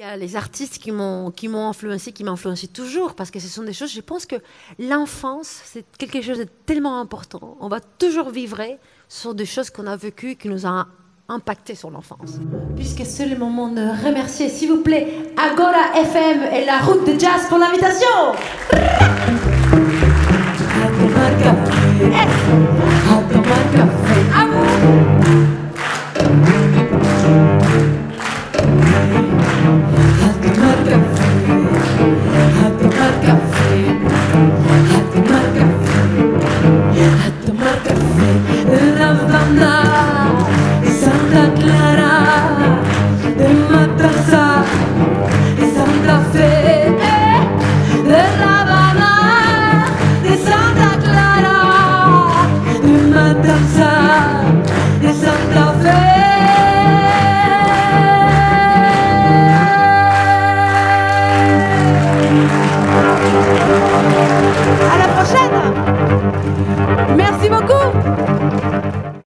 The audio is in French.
Il y a les artistes qui m'ont qui m'ont influencé, qui m'ont influencé toujours, parce que ce sont des choses. Je pense que l'enfance, c'est quelque chose de tellement important. On va toujours vivre sur des choses qu'on a vécues, qui nous ont impacté sur l'enfance. Puisque c'est le moment de remercier, s'il vous plaît, Agora FM et la route de jazz pour l'invitation. Santa Clara, de Matanza, de Santa Fe, de La Habana, de Santa Clara, de Matanza, de Santa Fe. À la prochaine Merci beaucoup